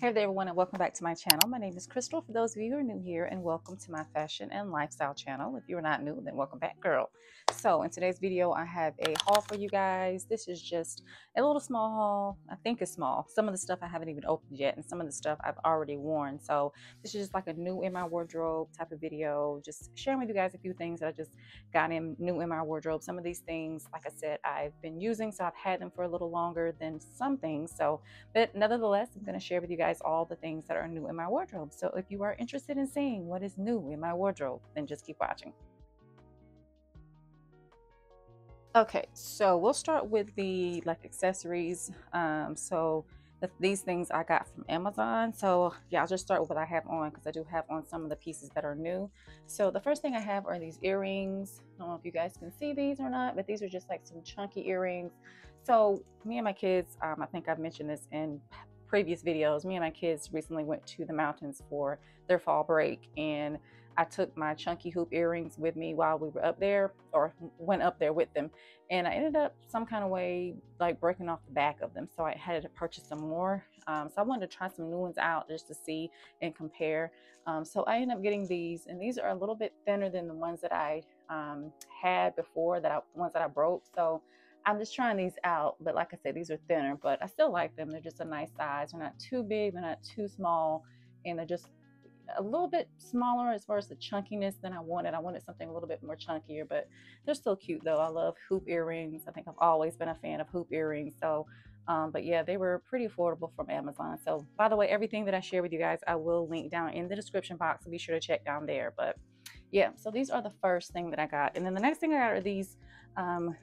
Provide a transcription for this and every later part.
Hey there everyone and welcome back to my channel. My name is Crystal for those of you who are new here and welcome to my fashion and lifestyle channel. If you're not new then welcome back girl. So in today's video I have a haul for you guys. This is just a little small haul. I think it's small. Some of the stuff I haven't even opened yet and some of the stuff I've already worn. So this is just like a new in my wardrobe type of video. Just sharing with you guys a few things that I just got in new in my wardrobe. Some of these things like I said I've been using so I've had them for a little longer than some things. So but nevertheless I'm going to share with you guys guys all the things that are new in my wardrobe. So if you are interested in seeing what is new in my wardrobe, then just keep watching. Okay, so we'll start with the like accessories. Um, so the, these things I got from Amazon. So yeah, I'll just start with what I have on because I do have on some of the pieces that are new. So the first thing I have are these earrings. I don't know if you guys can see these or not, but these are just like some chunky earrings. So me and my kids, um, I think I've mentioned this in previous videos, me and my kids recently went to the mountains for their fall break and I took my chunky hoop earrings with me while we were up there or went up there with them. And I ended up some kind of way like breaking off the back of them. So I had to purchase some more. Um, so I wanted to try some new ones out just to see and compare. Um, so I ended up getting these and these are a little bit thinner than the ones that I um, had before that I, the ones that I broke. So I'm just trying these out, but like I said, these are thinner, but I still like them. They're just a nice size. They're not too big, they're not too small, and they're just a little bit smaller as far as the chunkiness than I wanted. I wanted something a little bit more chunkier, but they're still cute though. I love hoop earrings. I think I've always been a fan of hoop earrings. So, um, but yeah, they were pretty affordable from Amazon. So, by the way, everything that I share with you guys, I will link down in the description box. So be sure to check down there. But yeah, so these are the first thing that I got. And then the next thing I got are these um,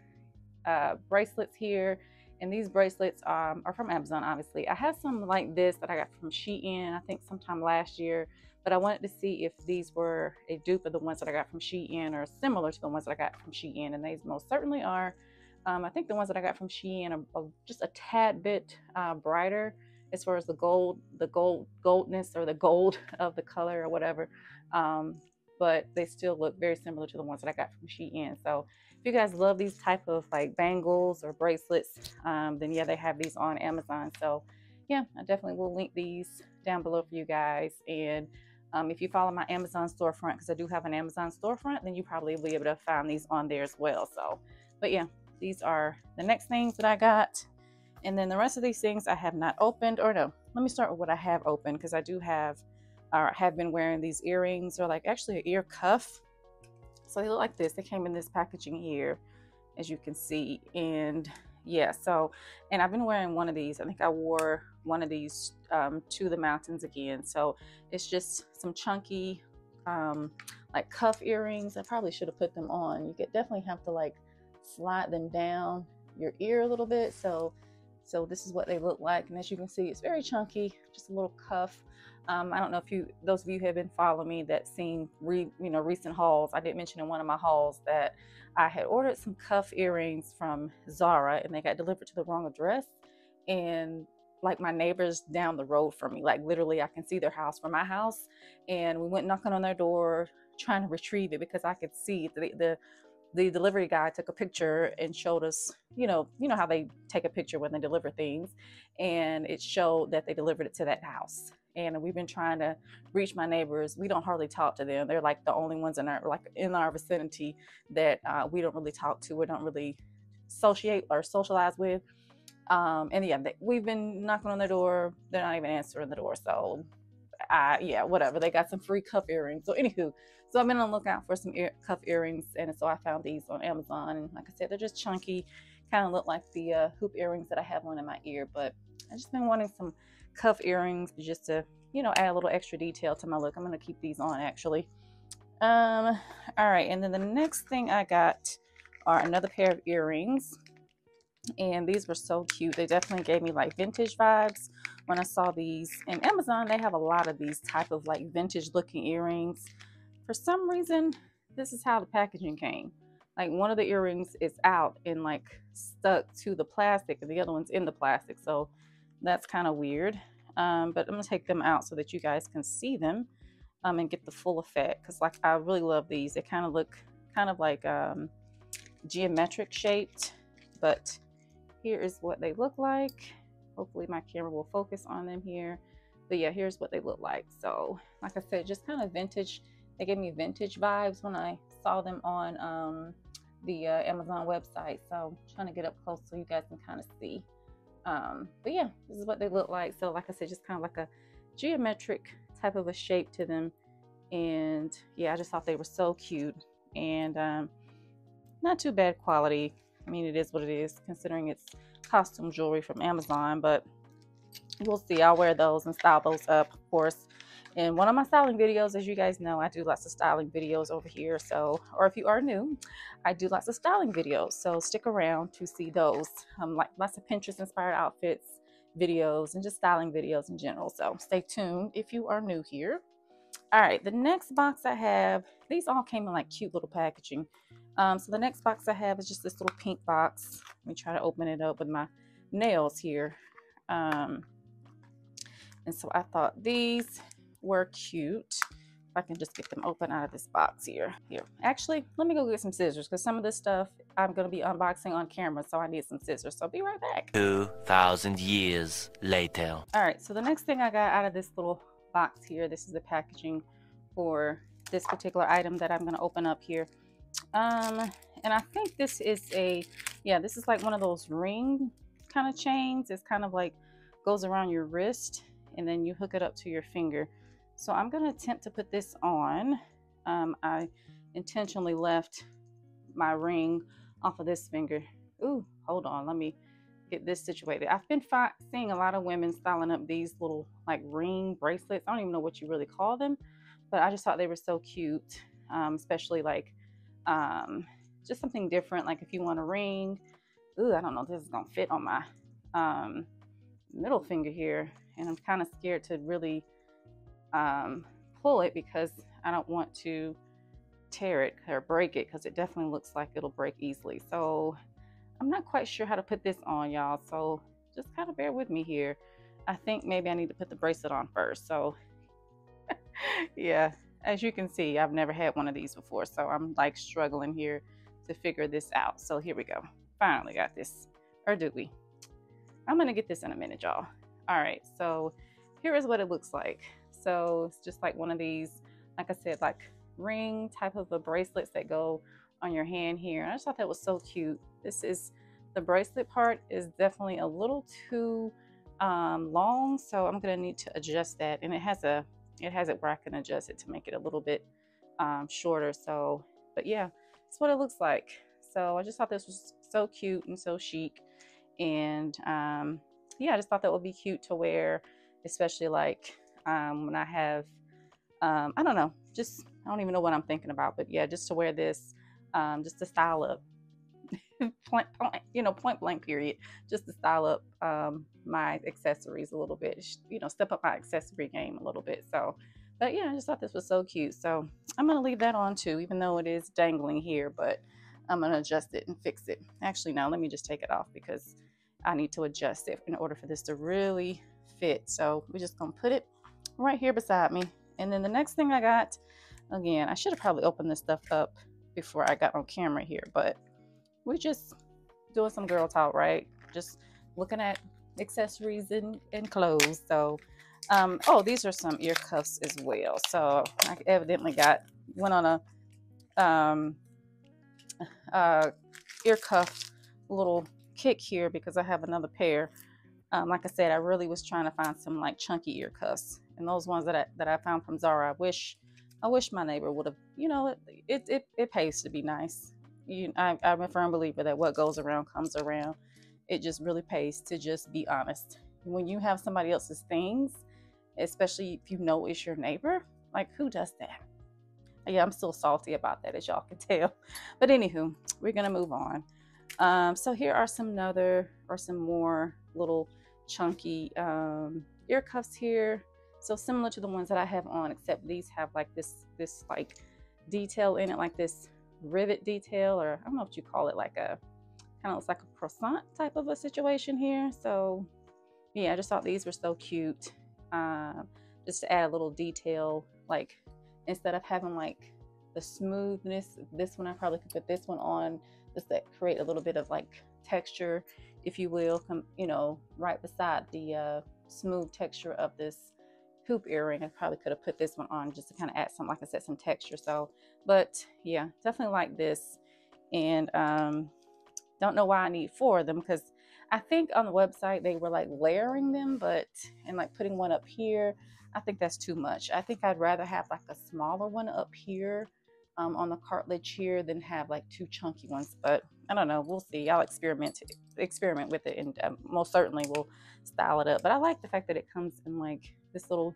uh, bracelets here. And these bracelets um, are from Amazon, obviously. I have some like this that I got from Shein, I think sometime last year. But I wanted to see if these were a dupe of the ones that I got from Shein or similar to the ones that I got from Shein. And these most certainly are. Um, I think the ones that I got from Shein are, are just a tad bit uh, brighter as far as the gold, the gold, goldness or the gold of the color or whatever. Um, but they still look very similar to the ones that I got from Shein. So if you guys love these type of like bangles or bracelets, um, then yeah, they have these on Amazon. So yeah, I definitely will link these down below for you guys. And um, if you follow my Amazon storefront, because I do have an Amazon storefront, then you probably will be able to find these on there as well. So, but yeah, these are the next things that I got. And then the rest of these things I have not opened, or no, let me start with what I have opened because I do have, or have been wearing these earrings, or like actually an ear cuff so they look like this. They came in this packaging here, as you can see. And yeah, so, and I've been wearing one of these. I think I wore one of these um, to the mountains again. So it's just some chunky, um, like cuff earrings. I probably should have put them on. You could definitely have to like slide them down your ear a little bit. So, so this is what they look like. And as you can see, it's very chunky, just a little cuff. Um, I don't know if you, those of you have been following me that seen, re, you know, recent hauls. I did mention in one of my hauls that I had ordered some cuff earrings from Zara and they got delivered to the wrong address. And like my neighbors down the road from me, like literally I can see their house from my house. And we went knocking on their door trying to retrieve it because I could see the, the the delivery guy took a picture and showed us, you know, you know how they take a picture when they deliver things, and it showed that they delivered it to that house and we've been trying to reach my neighbors. We don't hardly talk to them. They're like the only ones in our like in our vicinity that uh, we don't really talk to. We don't really associate or socialize with. Um, and yeah, they, we've been knocking on their door. They're not even answering the door. So, uh, yeah, whatever. They got some free cuff earrings. So, anywho, so I've been on the lookout for some ear, cuff earrings, and so I found these on Amazon. And like I said, they're just chunky, kind of look like the uh, hoop earrings that I have on in my ear. But I just been wanting some cuff earrings just to, you know, add a little extra detail to my look. I'm to keep these on actually. Um, all right. And then the next thing I got are another pair of earrings. And these were so cute. They definitely gave me like vintage vibes when I saw these. in Amazon, they have a lot of these type of like vintage looking earrings. For some reason, this is how the packaging came. Like one of the earrings is out and like stuck to the plastic and the other one's in the plastic. So that's kind of weird. Um, but I'm gonna take them out so that you guys can see them um, and get the full effect. Cause like I really love these. They kind of look kind of like um, geometric shaped, but here is what they look like. Hopefully my camera will focus on them here. but yeah, here's what they look like. So like I said, just kind of vintage. They gave me vintage vibes when I saw them on um, the uh, Amazon website. So I'm trying to get up close so you guys can kind of see. Um, but yeah, this is what they look like. So like I said, just kind of like a geometric type of a shape to them. And yeah, I just thought they were so cute and um, not too bad quality. I mean, it is what it is considering it's costume jewelry from Amazon, but we'll see. I'll wear those and style those up, of course. In one of my styling videos, as you guys know, I do lots of styling videos over here. So, or if you are new, I do lots of styling videos. So stick around to see those. Um, like lots of Pinterest inspired outfits videos and just styling videos in general. So stay tuned if you are new here. All right, the next box I have, these all came in like cute little packaging. Um, so the next box I have is just this little pink box. Let me try to open it up with my nails here. Um, and so I thought these were cute. If I can just get them open out of this box here. Here, actually, let me go get some scissors because some of this stuff I'm going to be unboxing on camera, so I need some scissors. So be right back. 2,000 years later. All right, so the next thing I got out of this little box here, this is the packaging for this particular item that I'm going to open up here. Um, and I think this is a, yeah, this is like one of those ring kind of chains. It's kind of like goes around your wrist and then you hook it up to your finger. So I'm going to attempt to put this on. Um, I intentionally left my ring off of this finger. Ooh, hold on. Let me get this situated. I've been seeing a lot of women styling up these little like ring bracelets. I don't even know what you really call them, but I just thought they were so cute, um, especially like um, just something different. Like if you want a ring, ooh, I don't know if this is gonna fit on my um, middle finger here, and I'm kind of scared to really um, pull it because I don't want to tear it or break it because it definitely looks like it'll break easily. So I'm not quite sure how to put this on, y'all. So just kind of bear with me here. I think maybe I need to put the bracelet on first. So yeah, as you can see, I've never had one of these before. So I'm like struggling here to figure this out. So here we go. Finally got this. Or do we? I'm going to get this in a minute, y'all. All right. So here is what it looks like. So it's just like one of these, like I said, like ring type of a bracelets that go on your hand here. I just thought that was so cute. This is the bracelet part is definitely a little too um, long, so I'm gonna need to adjust that. And it has a it has it where I can adjust it to make it a little bit um, shorter. So, but yeah, that's what it looks like. So I just thought this was so cute and so chic. And um, yeah, I just thought that would be cute to wear, especially like um, when I have, um, I don't know, just I don't even know what I'm thinking about, but yeah, just to wear this, um, just to style up, point, point, you know, point blank period, just to style up um, my accessories a little bit, you know, step up my accessory game a little bit. So, but yeah, I just thought this was so cute. So I'm gonna leave that on too, even though it is dangling here, but I'm gonna adjust it and fix it. Actually, now let me just take it off because I need to adjust it in order for this to really fit. So we're just gonna put it right here beside me. And then the next thing I got Again, I should have probably opened this stuff up before I got on camera here, but we're just doing some girl talk, right? Just looking at accessories and, and clothes. So, um, oh, these are some ear cuffs as well. So I evidently got, went on a um, uh, ear cuff little kick here because I have another pair. Um, like I said, I really was trying to find some like chunky ear cuffs and those ones that I, that I found from Zara, I wish I wish my neighbor would have, you know, it, it, it, pays to be nice. You, I, I'm a firm believer that what goes around comes around. It just really pays to just be honest. When you have somebody else's things, especially if you know it's your neighbor, like who does that? Yeah, I'm still salty about that, as y'all can tell. But anywho, we're gonna move on. Um, so here are some other or some more little chunky um, ear cuffs here. So similar to the ones that I have on, except these have like this, this like detail in it, like this rivet detail, or I don't know what you call it, like a kind of looks like a croissant type of a situation here. So yeah, I just thought these were so cute. Um, just to add a little detail, like instead of having like the smoothness, this one I probably could put this one on just to create a little bit of like texture, if you will, come, you know, right beside the uh, smooth texture of this hoop earring. I probably could have put this one on just to kind of add some, like I said, some texture. So, but yeah, definitely like this. And um, don't know why I need four of them because I think on the website they were like layering them, but and like putting one up here. I think that's too much. I think I'd rather have like a smaller one up here um, on the cartilage here than have like two chunky ones. But I don't know. We'll see. I'll experiment experiment with it and um, most certainly we'll style it up. But I like the fact that it comes in like this little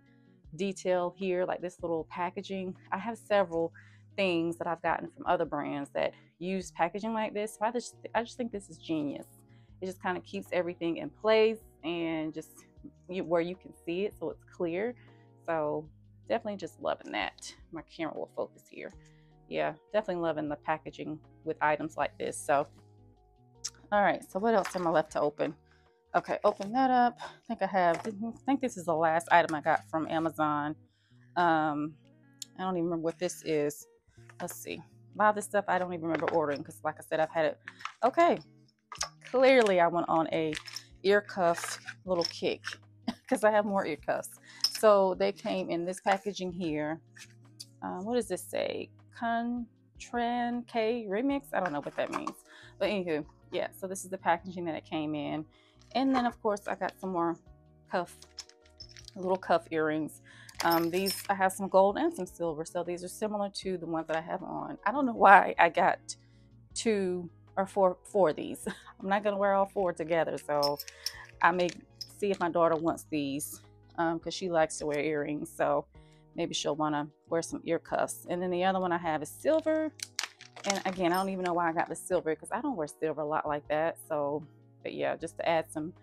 detail here, like this little packaging. I have several things that I've gotten from other brands that use packaging like this. So I just I just think this is genius. It just kind of keeps everything in place and just you, where you can see it so it's clear. So definitely just loving that. My camera will focus here. Yeah, definitely loving the packaging with items like this. So, all right. So what else am I left to open? Okay, open that up. I think I have, I think this is the last item I got from Amazon. Um, I don't even remember what this is. Let's see. A lot of this stuff I don't even remember ordering because like I said, I've had it. Okay, clearly I went on a ear cuff little kick because I have more ear cuffs. So they came in this packaging here. Uh, what does this say? Contran K Remix? I don't know what that means. But anywho, yeah, so this is the packaging that it came in. And then of course I got some more cuff, little cuff earrings. Um, these, I have some gold and some silver. So these are similar to the ones that I have on. I don't know why I got two or four, four of these. I'm not going to wear all four together. So I may see if my daughter wants these because um, she likes to wear earrings. So maybe she'll want to wear some ear cuffs. And then the other one I have is silver. And again, I don't even know why I got the silver because I don't wear silver a lot like that. So, but yeah, just to add some,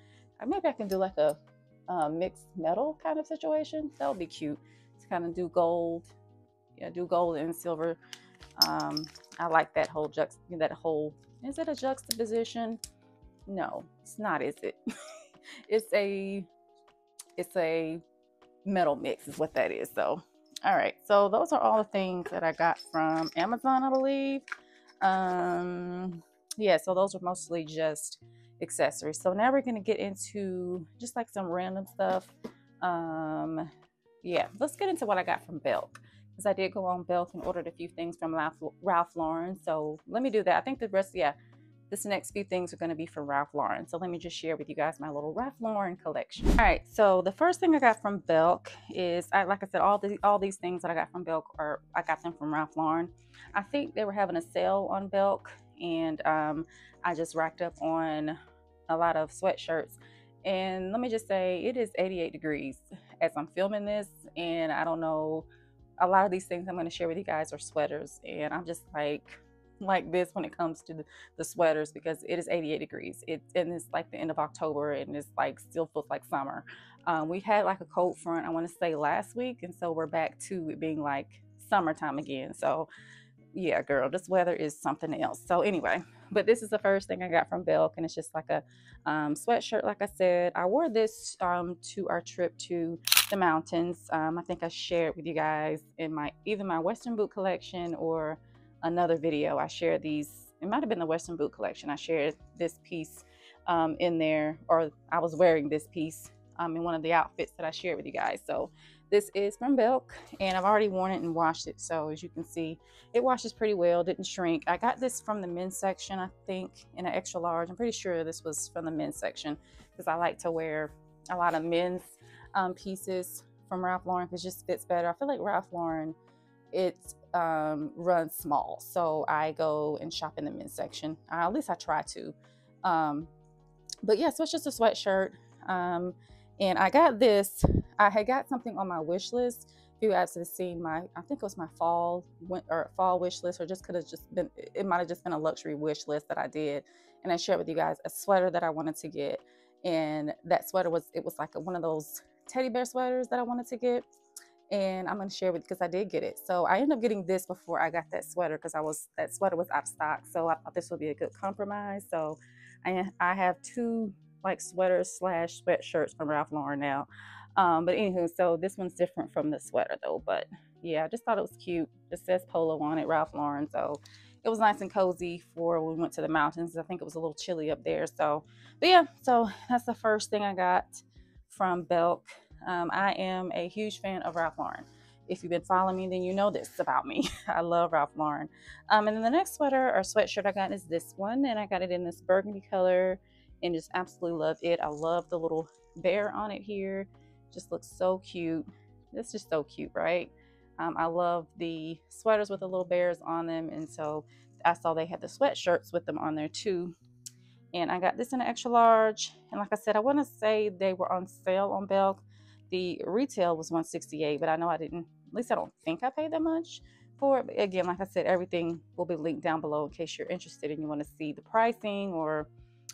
uh, maybe I can do like a uh, mixed metal kind of situation. That would be cute to kind of do gold. Yeah, do gold and silver. Um, I like that whole juxt that whole is it a juxtaposition? No, it's not, is it? it's a it's a metal mix is what that is. So all right, so those are all the things that I got from Amazon, I believe. Um yeah, so those are mostly just accessories. So now we're gonna get into just like some random stuff. Um yeah, let's get into what I got from Belk because I did go on Belk and ordered a few things from Ralph, Ralph Lauren. So let me do that. I think the rest, yeah, this next few things are going to be from Ralph Lauren. So let me just share with you guys my little Ralph Lauren collection. All right, so the first thing I got from Belk is, I, like I said, all the all these things that I got from Belk are I got them from Ralph Lauren. I think they were having a sale on Belk, and um, I just racked up on a lot of sweatshirts. And let me just say, it is 88 degrees as I'm filming this, and I don't know a lot of these things I'm going to share with you guys are sweaters, and I'm just like like this when it comes to the, the sweaters because it is 88 degrees. It and it's like the end of October and it's like still feels like summer. Um, we had like a cold front I want to say last week, and so we're back to it being like summertime again. So yeah, girl, this weather is something else. So anyway, but this is the first thing I got from Belk, and it's just like a um, sweatshirt. Like I said, I wore this um, to our trip to the mountains. Um, I think I shared with you guys in my either my Western boot collection or another video. I shared these. It might have been the Western boot collection. I shared this piece um, in there, or I was wearing this piece um, in one of the outfits that I shared with you guys. So this is from Belk, and I've already worn it and washed it. So as you can see, it washes pretty well, didn't shrink. I got this from the men's section, I think, in an extra large. I'm pretty sure this was from the men's section because I like to wear a lot of men's um, pieces from Ralph Lauren because it just fits better. I feel like Ralph Lauren, it um, runs small. So I go and shop in the men's section. Uh, at least I try to. Um, but yeah, so it's just a sweatshirt. Um, and I got this, I had got something on my wish list. If you guys have seen my, I think it was my fall or fall wish list, or just could have just been, it might have just been a luxury wish list that I did. And I shared with you guys a sweater that I wanted to get. And that sweater was, it was like one of those teddy bear sweaters that I wanted to get. And I'm going to share with because I did get it. So I ended up getting this before I got that sweater because I was, that sweater was out of stock. So I thought this would be a good compromise. So I, I have two like sweaters slash sweatshirts from Ralph Lauren now. Um, but anywho, so this one's different from the sweater though. But yeah, I just thought it was cute. It says polo on it, Ralph Lauren. So it was nice and cozy for when we went to the mountains. I think it was a little chilly up there. So, but yeah, so that's the first thing I got from Belk. Um, I am a huge fan of Ralph Lauren. If you've been following me, then you know this about me. I love Ralph Lauren. Um, and then the next sweater or sweatshirt I got is this one, and I got it in this burgundy color and just absolutely love it. I love the little bear on it here. Just looks so cute. It's just so cute, right? Um, I love the sweaters with the little bears on them, and so I saw they had the sweatshirts with them on there too. And I got this in an extra large. And like I said, I want to say they were on sale on Belk. The retail was 168, but I know I didn't at least I don't think I paid that much for it. But again, like I said, everything will be linked down below in case you're interested and you want to see the pricing or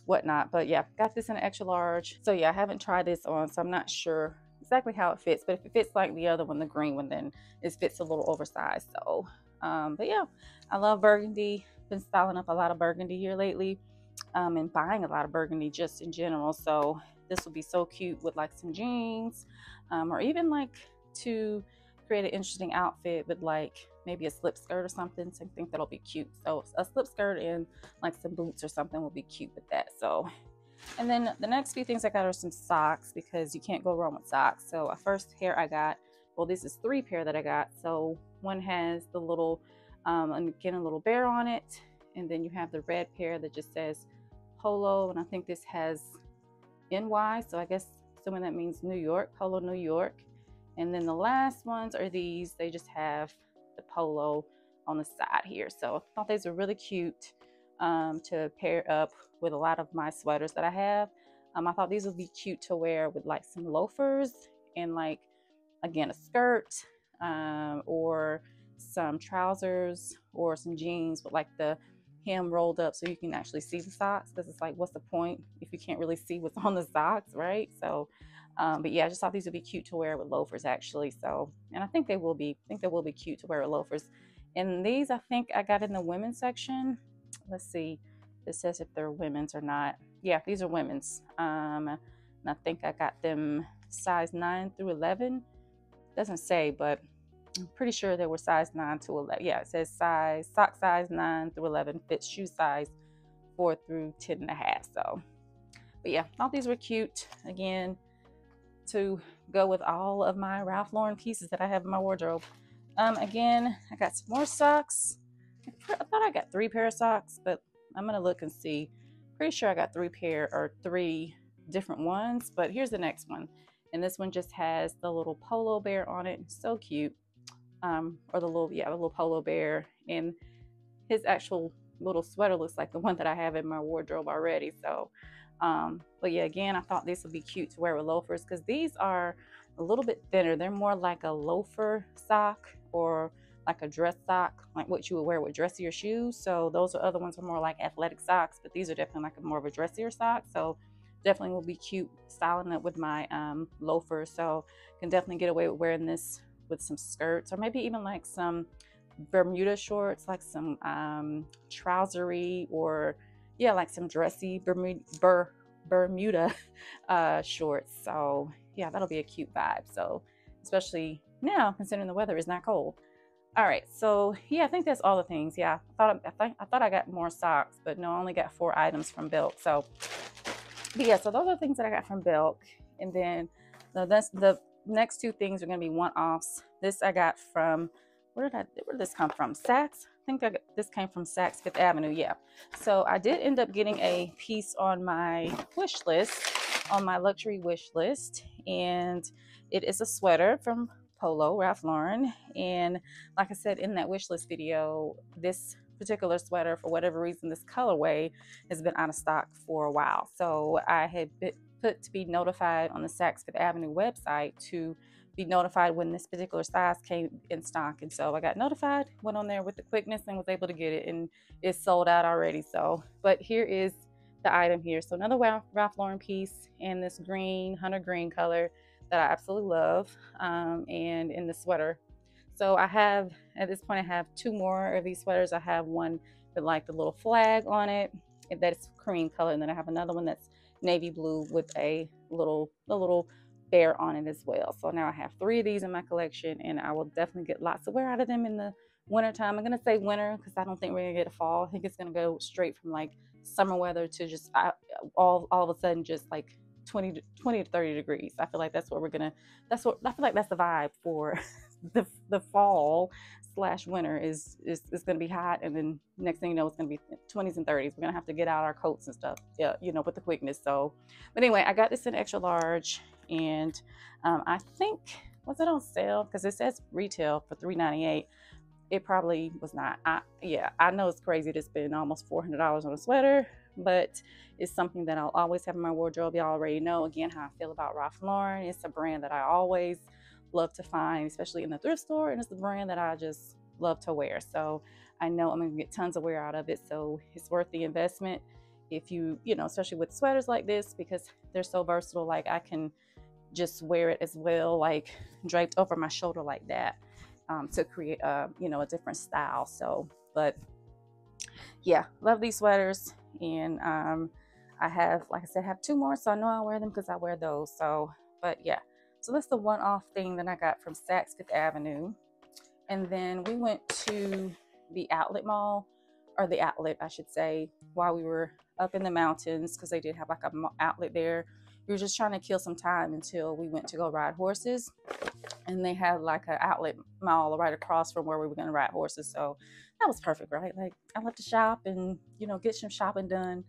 whatnot. But yeah, got this in an extra large. So yeah, I haven't tried this on, so I'm not sure exactly how it fits. But if it fits like the other one, the green one, then it fits a little oversized. So, um, but yeah, I love burgundy. Been styling up a lot of burgundy here lately, um, and buying a lot of burgundy just in general. So this would be so cute with like some jeans, um, or even like to create an interesting outfit with like maybe a slip skirt or something. So I think that'll be cute. So a slip skirt and like some boots or something will be cute with that. So, and then the next few things I got are some socks because you can't go wrong with socks. So a first pair I got, well, this is three pair that I got. So one has the little, um, again, a little bear on it. And then you have the red pair that just says Polo. And I think this has NY. So I guess assuming that means New York, Polo, New York. And then the last ones are these. They just have the polo on the side here. So I thought these were really cute um, to pair up with a lot of my sweaters that I have. Um, I thought these would be cute to wear with like some loafers and like, again, a skirt um, or some trousers or some jeans with like the hem rolled up so you can actually see the socks because it's like what's the point if you can't really see what's on the socks right so um, but yeah, I just thought these would be cute to wear with loafers actually. So, and I think they will be, I think they will be cute to wear with loafers. And these, I think I got in the women's section. Let's see. It says if they're women's or not. Yeah, these are women's. Um, and I think I got them size 9 through 11. Doesn't say, but I'm pretty sure they were size 9 to 11. Yeah, it says size, sock size 9 through 11, fits shoe size 4 through 10 and a half. So, but yeah, thought these were cute. Again, to go with all of my Ralph Lauren pieces that I have in my wardrobe. Um, again, I got some more socks. I thought I got three pair of socks, but I'm gonna look and see. Pretty sure I got three pair or three different ones, but here's the next one. And this one just has the little polo bear on it. So cute. Um, or the little, yeah, the little polo bear. And his actual little sweater looks like the one that I have in my wardrobe already. So um, but yeah, again, I thought this would be cute to wear with loafers because these are a little bit thinner. They're more like a loafer sock or like a dress sock, like what you would wear with dressier shoes. So those are other ones are more like athletic socks, but these are definitely like a more of a dressier sock. So definitely will be cute styling it with my um, loafers. So can definitely get away with wearing this with some skirts or maybe even like some Bermuda shorts, like some um, trousery or yeah, like some dressy Bermuda, Ber, Bermuda uh, shorts. So yeah, that'll be a cute vibe. So especially now, considering the weather is not cold. All right, so yeah, I think that's all the things. Yeah, I thought I, think, I thought I got more socks, but no, I only got four items from Belk. So, yeah, so those are things that I got from Belk, and then the the next two things are gonna be one offs. This I got from where did I where did this come from? Saks. I think I got, this came from Saks Fifth Avenue. Yeah. So I did end up getting a piece on my wish list, on my luxury wish list, and it is a sweater from Polo Ralph Lauren. And like I said in that wish list video, this particular sweater, for whatever reason, this colorway has been out of stock for a while. So I had put to be notified on the Saks Fifth Avenue website to be notified when this particular size came in stock. And so I got notified, went on there with the quickness and was able to get it and it's sold out already. So, but here is the item here. So another Ralph Lauren piece in this green, hunter green color that I absolutely love um, and in the sweater. So I have, at this point, I have two more of these sweaters. I have one with like the little flag on it that's cream color. And then I have another one that's navy blue with a little, a little bear on it as well. So now I have three of these in my collection and I will definitely get lots of wear out of them in the winter time. I'm going to say winter because I don't think we're going to get a fall. I think it's going to go straight from like summer weather to just all, all of a sudden just like 20 to 20 to 30 degrees. I feel like that's what we're gonna that's what I feel like that's the vibe for the the fall slash winter is is is gonna be hot and then next thing you know it's gonna be 20s and 30s. We're gonna have to get out our coats and stuff, yeah, you know, with the quickness. So but anyway, I got this in extra large and um, I think was it on sale? Because it says retail for 3.98 it probably was not. I, yeah, I know it's crazy to spend almost $400 on a sweater, but it's something that I'll always have in my wardrobe. Y'all already know again how I feel about Ralph Lauren. It's a brand that I always love to find, especially in the thrift store, and it's the brand that I just love to wear. So I know I'm gonna get tons of wear out of it. So it's worth the investment if you, you know, especially with sweaters like this because they're so versatile. Like I can just wear it as well, like draped over my shoulder like that um, to create a you know a different style. So, but yeah, love these sweaters, and um, I have like I said, have two more, so I know I'll wear them because I wear those. So, but yeah, so that's the one-off thing that I got from Saks Fifth Avenue, and then we went to the outlet mall or the outlet, I should say, while we were up in the mountains because they did have like a outlet there. We were just trying to kill some time until we went to go ride horses and they had like an outlet mall right across from where we were going to ride horses. So that was perfect, right? Like I love to shop and you know get some shopping done,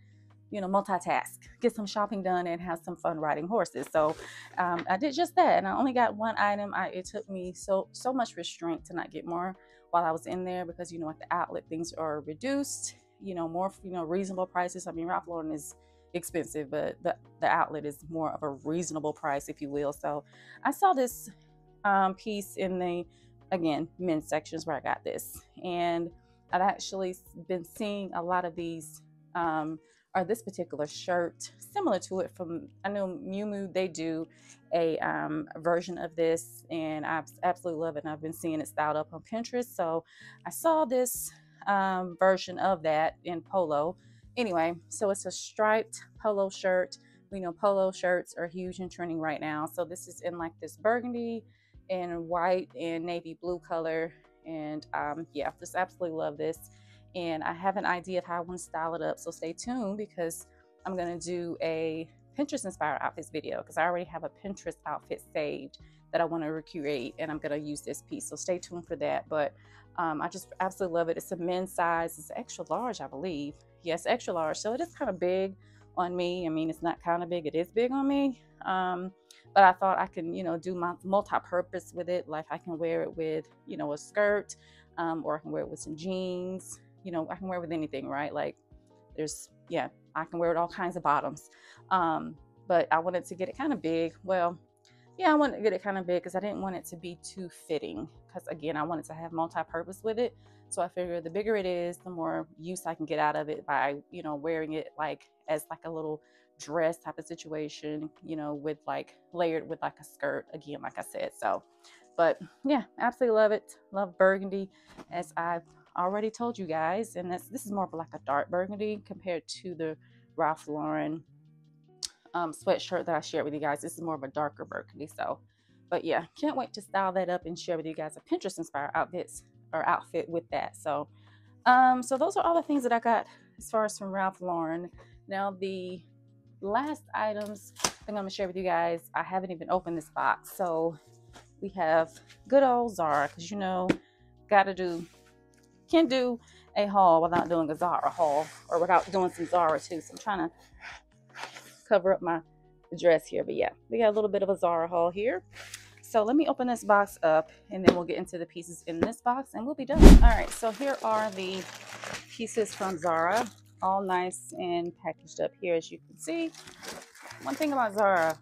you know multitask, get some shopping done and have some fun riding horses. So um, I did just that, and I only got one item. I, it took me so so much restraint to not get more while I was in there because you know at the outlet things are reduced, you know more you know reasonable prices. I mean Ralph Lauren is expensive, but the, the outlet is more of a reasonable price, if you will. So I saw this um, piece in the, again, men's sections where I got this. And I've actually been seeing a lot of these, um, or this particular shirt, similar to it from, I know Miu they do a um, version of this, and I absolutely love it. And I've been seeing it styled up on Pinterest. So I saw this um, version of that in polo. Anyway, so it's a striped polo shirt. We know polo shirts are huge and trending right now. So this is in like this burgundy and white and navy blue color. And um, yeah, I just absolutely love this. And I have an idea of how I want to style it up. So stay tuned because I'm going to do a Pinterest inspired outfits video because I already have a Pinterest outfit saved that I want to recreate and I'm going to use this piece. So stay tuned for that. But um, I just absolutely love it. It's a men's size. It's extra large, I believe. Yes, extra large. So it is kind of big on me. I mean, it's not kind of big. It is big on me. Um, but I thought I can, you know, do my multi-purpose with it. Like I can wear it with, you know, a skirt, um, or I can wear it with some jeans. You know, I can wear it with anything, right? Like there's, yeah, I can wear it all kinds of bottoms. Um, but I wanted to get it kind of big. Well, yeah, I wanted to get it kind of big because I didn't want it to be too fitting. Because again, I wanted to have multi-purpose with it. So I figure the bigger it is, the more use I can get out of it by, you know, wearing it like as like a little dress type of situation, you know, with like layered with like a skirt again, like I said. So, but yeah, absolutely love it. Love burgundy, as I've already told you guys, and that's this is more of like a dark burgundy compared to the Ralph Lauren um, sweatshirt that I shared with you guys. This is more of a darker burgundy. So, but yeah, can't wait to style that up and share with you guys a Pinterest inspired outfits or outfit with that. So, um, so those are all the things that I got as far as from Ralph Lauren. Now the last items I'm to share with you guys, I haven't even opened this box. So we have good old Zara because you know, got to do, can't do a haul without doing a Zara haul or without doing some Zara too. So I'm trying to cover up my dress here. But yeah, we got a little bit of a Zara haul here. So let me open this box up and then we'll get into the pieces in this box and we'll be done. All right, so here are the pieces from Zara all nice and packaged up here as you can see. One thing about Zara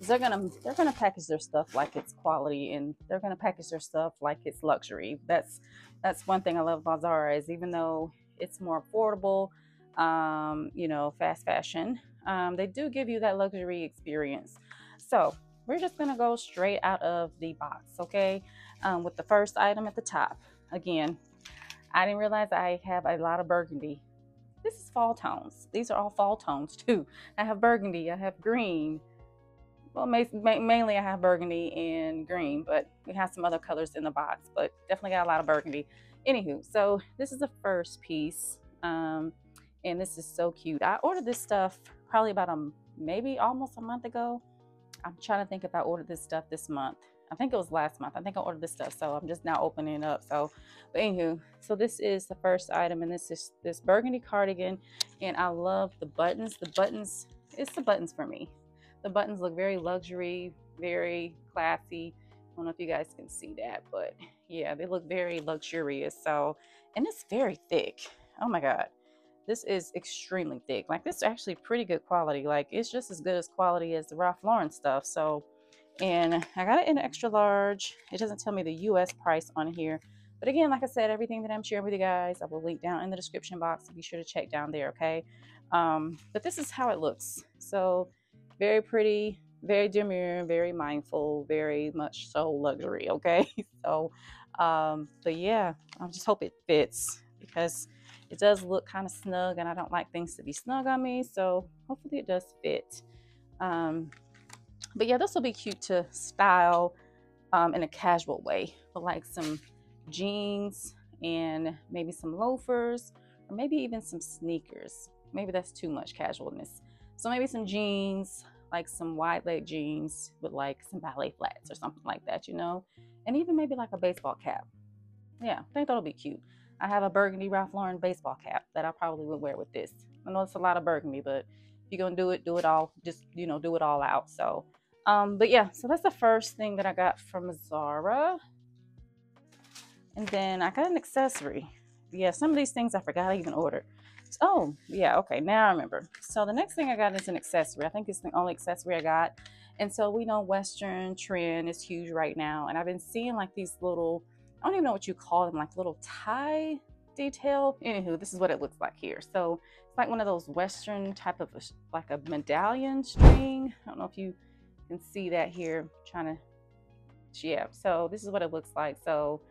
is they're gonna they're gonna package their stuff like it's quality and they're gonna package their stuff like it's luxury. That's that's one thing I love about Zara is even though it's more affordable um, you know fast fashion um, they do give you that luxury experience. So we're just gonna go straight out of the box okay um, with the first item at the top again I didn't realize I have a lot of burgundy this is fall tones. These are all fall tones too. I have burgundy, I have green. Well, mainly I have burgundy and green, but we have some other colors in the box, but definitely got a lot of burgundy. Anywho, so this is the first piece. Um, and this is so cute. I ordered this stuff probably about a maybe almost a month ago. I'm trying to think if I ordered this stuff this month. I think it was last month. I think I ordered this stuff, so I'm just now opening it up. So, but anywho, so this is the first item, and this is this burgundy cardigan, and I love the buttons. The buttons, it's the buttons for me. The buttons look very luxury, very classy. I don't know if you guys can see that, but yeah, they look very luxurious. So, and it's very thick. Oh my God. This is extremely thick. Like this is actually pretty good quality. Like it's just as good as quality as the Ralph Lauren stuff. So, and I got it in extra large. It doesn't tell me the US price on here. But again, like I said, everything that I'm sharing with you guys, I will link down in the description box. So be sure to check down there, okay? Um, but this is how it looks. So very pretty, very demure, very mindful, very much so luxury, okay? So, um, but yeah, I just hope it fits because it does look kind of snug and I don't like things to be snug on me. So hopefully it does fit. Um, but yeah, this will be cute to style um, in a casual way with like some jeans and maybe some loafers or maybe even some sneakers. Maybe that's too much casualness. So maybe some jeans, like some wide leg jeans with like some ballet flats or something like that, you know? And even maybe like a baseball cap. Yeah, I think that'll be cute. I have a burgundy Ralph Lauren baseball cap that I probably would wear with this. I know it's a lot of burgundy, but if you're gonna do it, do it all. Just you know, do it all out. So, um, but yeah, so that's the first thing that I got from Zara. And then I got an accessory. Yeah, some of these things I forgot I even ordered. Oh, yeah, okay, now I remember. So the next thing I got is an accessory. I think it's the only accessory I got. And so we know Western trend is huge right now. And I've been seeing like these little, I don't even know what you call them, like little tie detail. Anywho, this is what it looks like here. So it's like one of those Western type of, like a medallion string. I don't know if you can see that here. I'm trying to, yeah. So this is what it looks like. So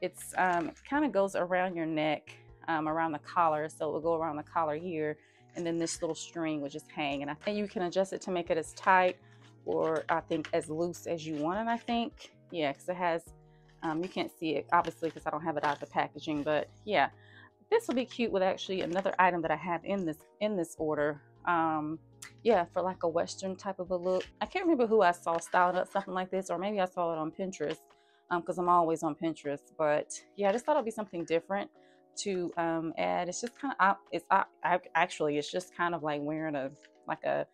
it's, um, it kind of goes around your neck um, around the collar. So it will go around the collar here. And then this little string would just hang. And I think you can adjust it to make it as tight or I think as loose as you want it, I think. Yeah, because it has, um, you can't see it obviously because I don't have it out of the packaging. But yeah, this will be cute with actually another item that I have in this in this order. Um, yeah, for like a Western type of a look. I can't remember who I saw styling up something like this, or maybe I saw it on Pinterest because um, I'm always on Pinterest. But yeah, I just thought it'd be something different to um, add. It's just kind of it's I, actually it's just kind of like wearing a like a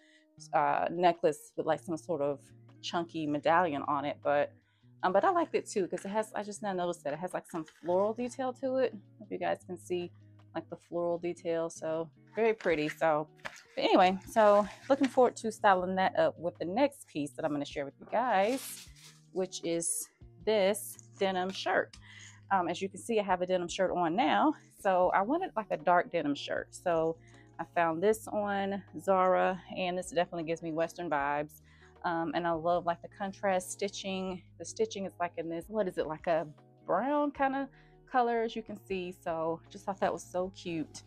uh, necklace with like some sort of chunky medallion on it, but um, but I liked it too because it has. I just now noticed that it has like some floral detail to it. If you guys can see like the floral detail, so very pretty. So, but anyway, so looking forward to styling that up with the next piece that I'm going to share with you guys, which is this denim shirt. Um, as you can see, I have a denim shirt on now. So I wanted like a dark denim shirt. So I found this on Zara and this definitely gives me Western vibes. Um, and I love like the contrast stitching. The stitching is like in this, what is it, like a brown kind of color as you can see. So just thought that was so cute.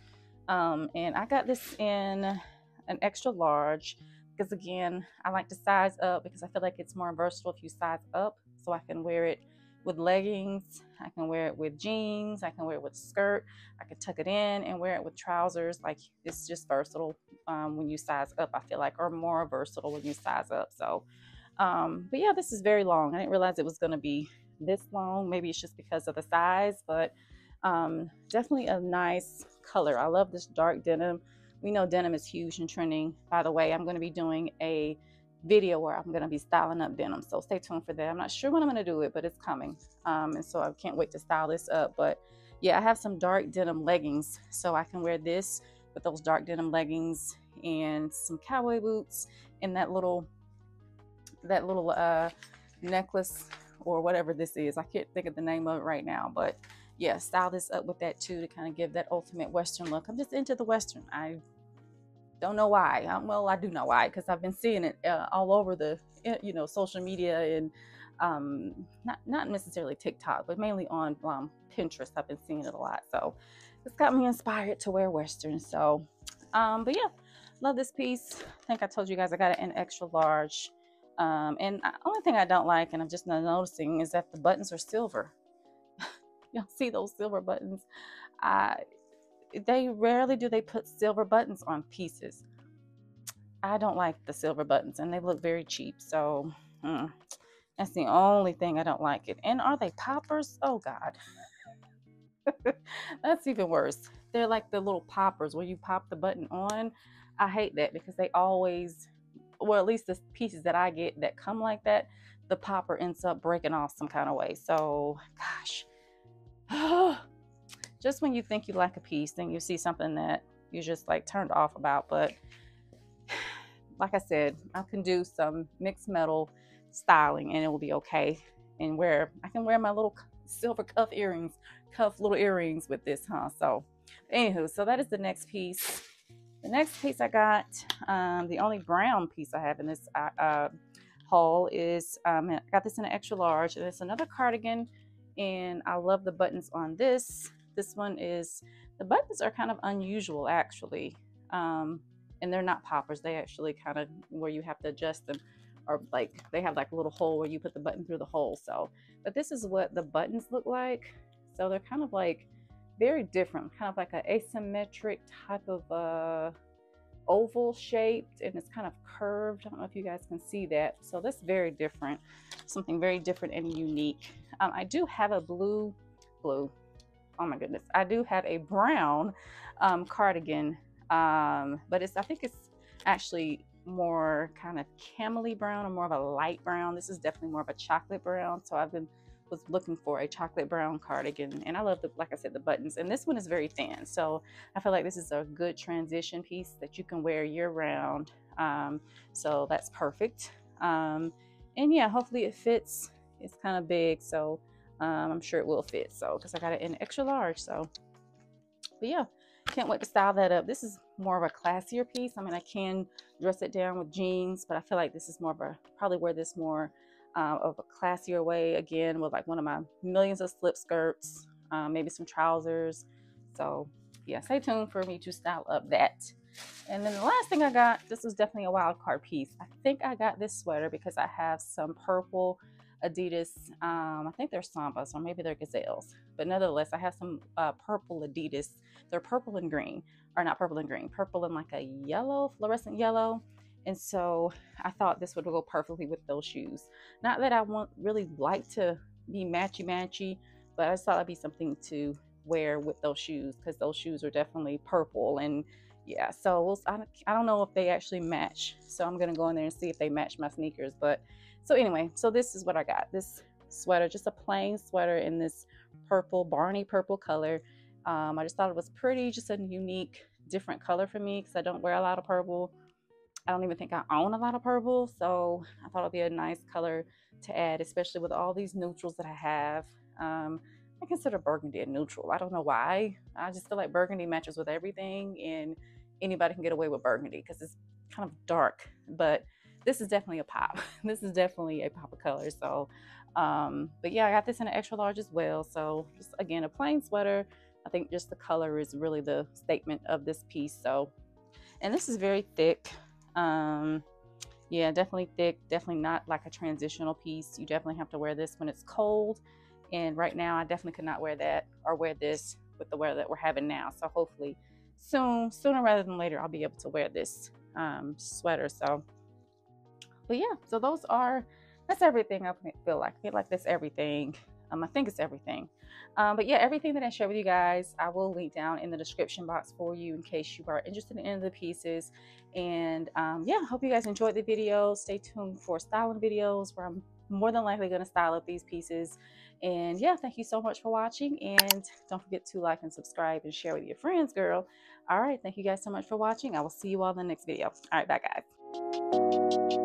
Um, and I got this in an extra large because again, I like to size up because I feel like it's more versatile if you size up so I can wear it with leggings. I can wear it with jeans. I can wear it with a skirt. I can tuck it in and wear it with trousers. Like it's just versatile um, when you size up, I feel like, or more versatile when you size up. So, um, but yeah, this is very long. I didn't realize it was going to be this long. Maybe it's just because of the size, but um, definitely a nice color. I love this dark denim. We know denim is huge and trending. By the way, I'm going to be doing a video where I'm going to be styling up denim. So stay tuned for that. I'm not sure when I'm going to do it, but it's coming. Um, and so I can't wait to style this up. But yeah, I have some dark denim leggings. So I can wear this with those dark denim leggings and some cowboy boots and that little, that little uh, necklace or whatever this is. I can't think of the name of it right now, but yeah, style this up with that too to kind of give that ultimate Western look. I'm just into the Western. I don't know why. Um, well, I do know why because I've been seeing it uh, all over the eh, you know social media and um, not not necessarily TikTok, but mainly on um, Pinterest. I've been seeing it a lot, so it's got me inspired to wear Western. So, um, but yeah, love this piece. I think I told you guys I got it in extra large. Um, and the only thing I don't like, and I'm just not noticing, is that the buttons are silver. Y'all see those silver buttons? They rarely do they put silver buttons on pieces. I don't like the silver buttons and they look very cheap. So mm, that's the only thing I don't like it. And are they poppers? Oh God. that's even worse. They're like the little poppers where you pop the button on. I hate that because they always, well, at least the pieces that I get that come like that, the popper ends up breaking off some kind of way. So, gosh, just when you think you like a piece, then you see something that you just like turned off about. But like I said, I can do some mixed metal styling and it will be okay. And wear, I can wear my little silver cuff earrings, cuff little earrings with this, huh? So, anywho, so that is the next piece. The next piece I got, um, the only brown piece I have in this uh, uh haul is, um, I got this in an extra large, and it's another cardigan, and I love the buttons on this. This one is, the buttons are kind of unusual actually, um, and they're not poppers. They actually kind of, where you have to adjust them, or like, they have like a little hole where you put the button through the hole. So, but this is what the buttons look like. So they're kind of like, very different, kind of like an asymmetric type of uh, oval shaped and it's kind of curved. I don't know if you guys can see that. So that's very different, something very different and unique. Um, I do have a blue, blue, oh my goodness. I do have a brown um, cardigan, um, but it's, I think it's actually more kind of camely brown or more of a light brown. This is definitely more of a chocolate brown. So I've been was looking for a chocolate brown cardigan and I love the like I said the buttons and this one is very thin so I feel like this is a good transition piece that you can wear year round um, so that's perfect um, and yeah hopefully it fits it's kind of big so um, I'm sure it will fit so because I got it in extra large so but yeah can't wait to style that up this is more of a classier piece I mean I can dress it down with jeans but I feel like this is more of a probably wear this more uh, of a classier way again with like one of my millions of slip skirts, um, maybe some trousers. So yeah, stay tuned for me to style up that. And then the last thing I got, this was definitely a wild card piece. I think I got this sweater because I have some purple Adidas, um, I think they're Sambas or maybe they're Gazelles. But nonetheless, I have some uh, purple Adidas. They're purple and green, or not purple and green, purple and like a yellow, fluorescent yellow. And so I thought this would go perfectly with those shoes. Not that I want really like to be matchy matchy, but I just thought it'd be something to wear with those shoes because those shoes are definitely purple and yeah so we'll, I, don't know if they actually match so i'm gonna go in there and see if they match my sneakers but so anyway so this is what i got this sweater just a plain sweater in this purple barney purple color um, i just thought it was pretty just a unique different color for me because i don't wear a lot of purple I don't even think I own a lot of purple, so I thought it'd be a nice color to add, especially with all these neutrals that I have. Um, I consider burgundy a neutral. I don't know why. I just feel like burgundy matches with everything, and anybody can get away with burgundy because it's kind of dark. But this is definitely a pop. this is definitely a pop of color. So, um, but yeah, I got this in an extra large as well. So, just again, a plain sweater. I think just the color is really the statement of this piece. So, and this is very thick. Um, yeah, definitely thick, definitely not like a transitional piece. You definitely have to wear this when it's cold. And right now, I definitely could not wear that or wear this with the weather that we're having now. So hopefully soon, sooner rather than later, I'll be able to wear this um, sweater. So, but yeah, so those are, that's everything I feel like. I feel like that's everything. Um, I think it's everything. Um, but yeah, everything that I share with you guys, I will link down in the description box for you in case you are interested in the pieces. And um, yeah, hope you guys enjoyed the video. Stay tuned for styling videos where I'm more than likely going to style up these pieces. And yeah, thank you so much for watching. And don't forget to like and subscribe and share with your friends, girl. All right, thank you guys so much for watching. I will see you all in the next video. All right, bye, guys.